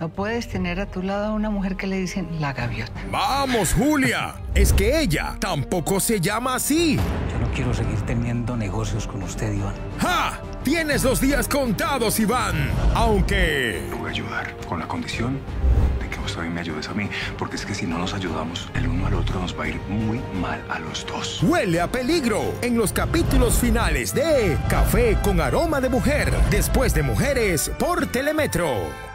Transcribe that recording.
No puedes tener a tu lado a una mujer que le dicen la gaviota. Vamos, Julia. Es que ella tampoco se llama así. Yo no quiero seguir teniendo negocios con usted, Iván. ¡Ja! Tienes los días contados, Iván. Aunque... Te voy a ayudar con la condición de que vos también me ayudes a mí. Porque es que si no nos ayudamos, el uno al otro nos va a ir muy mal a los dos. Huele a peligro en los capítulos finales de Café con aroma de mujer. Después de Mujeres por Telemetro.